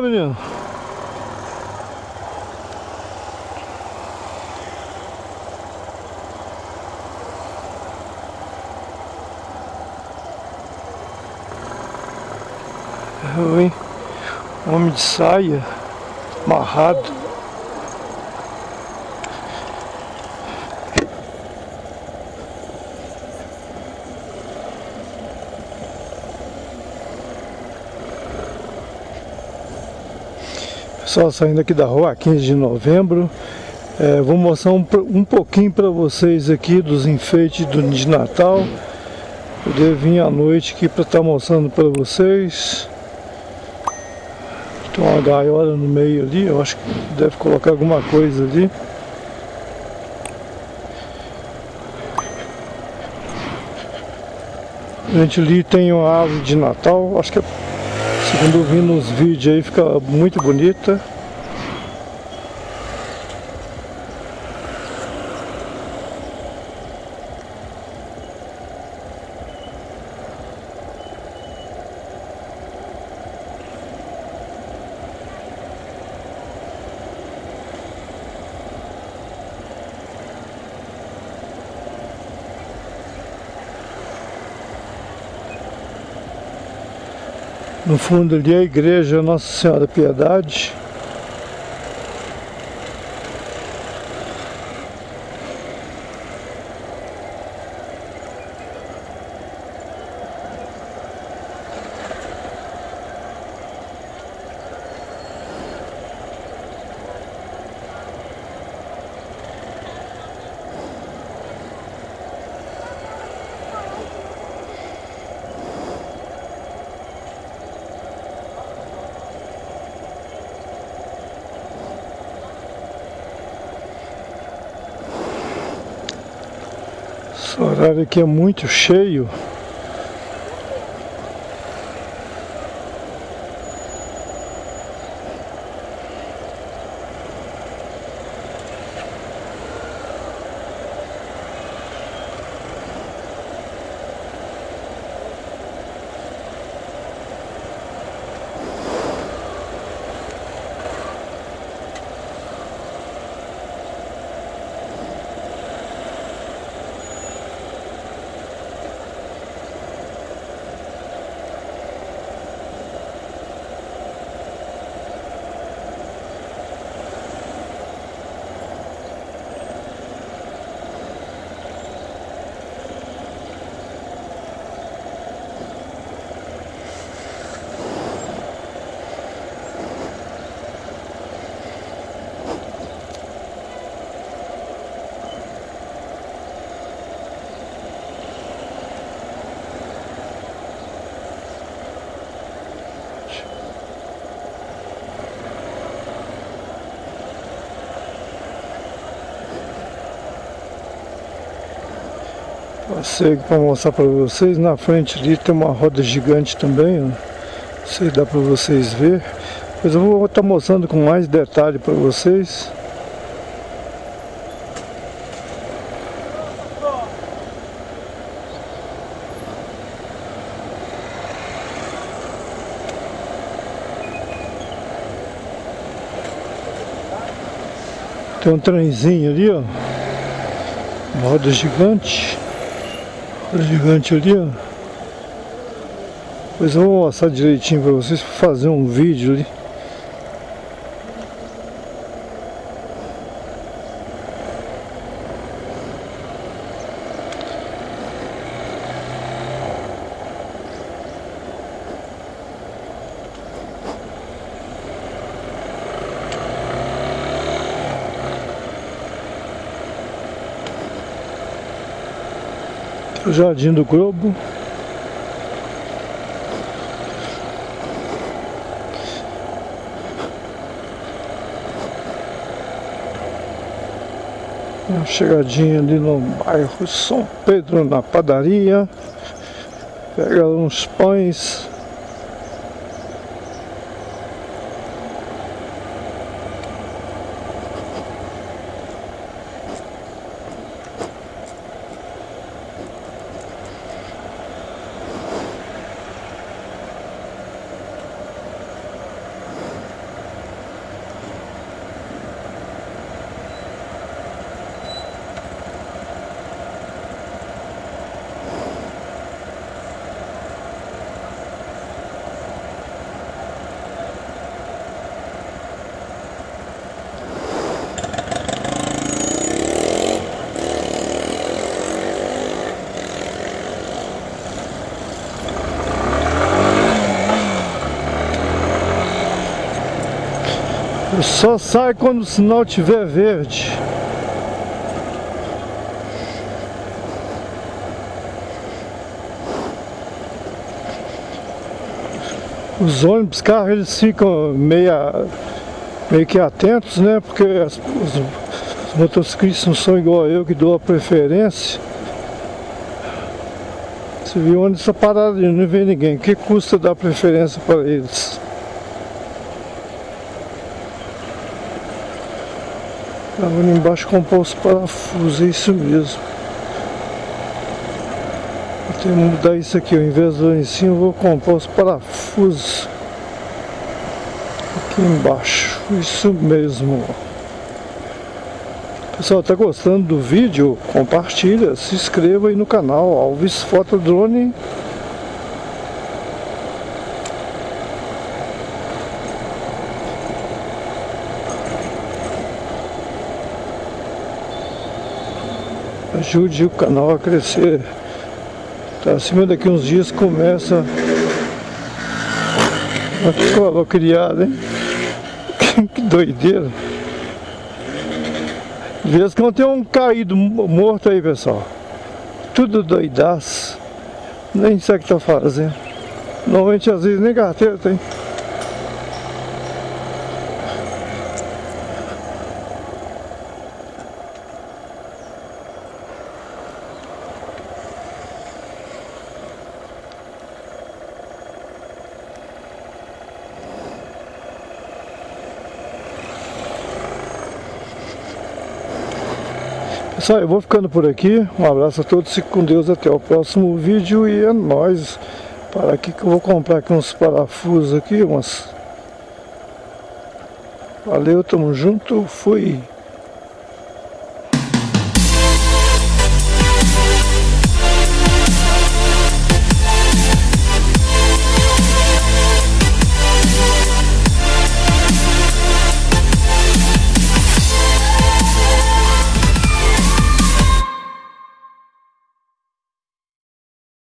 menino? Oi. Homem de saia, amarrado. Pessoal, saindo aqui da rua 15 de novembro, é, vou mostrar um, um pouquinho para vocês aqui dos enfeites do, de Natal. Eu vir à noite aqui para estar tá mostrando para vocês. Tem uma gaiola no meio ali, eu acho que deve colocar alguma coisa ali. A gente ali tem uma árvore de Natal, acho que é, segundo vi nos vídeos aí fica muito bonita. No fundo ali a igreja Nossa Senhora Piedade. Esse horário aqui é muito cheio. Passei para mostrar para vocês. Na frente ali tem uma roda gigante também. Não sei se dá para vocês ver. Mas eu vou estar tá mostrando com mais detalhe para vocês. Tem um trenzinho ali, ó. Uma roda gigante gigante ali, ó. Depois eu vou mostrar direitinho para vocês fazer um vídeo ali. Jardim do Globo. Uma chegadinha ali no bairro São Pedro, na padaria. Pega uns pães. Só sai quando o sinal estiver verde. Os ônibus, carros, eles ficam meio, meio que atentos, né? Porque as, os, os motociclistas não são igual eu que dou a preferência. Você viu onde está parado e não vê ninguém. Que custa dar preferência para eles? Estava embaixo compor os parafusos, é isso mesmo. Eu tenho que mudar isso aqui, ao invés do em cima vou compor os parafusos aqui embaixo, isso mesmo. Pessoal, tá gostando do vídeo? Compartilha, se inscreva aí no canal Alves Fotodrone. Ajude o canal a crescer. Tá acima daqui uns dias começa a escola criada, hein? que doideira. De vez quando tem um caído morto aí, pessoal. Tudo doidaço. Nem sei o que tá fazendo. Normalmente às vezes nem carteira tem. Pessoal, eu vou ficando por aqui. Um abraço a todos, fique com Deus até o próximo vídeo e é nóis. Para aqui que eu vou comprar aqui uns parafusos aqui, umas. Valeu, tamo junto, fui.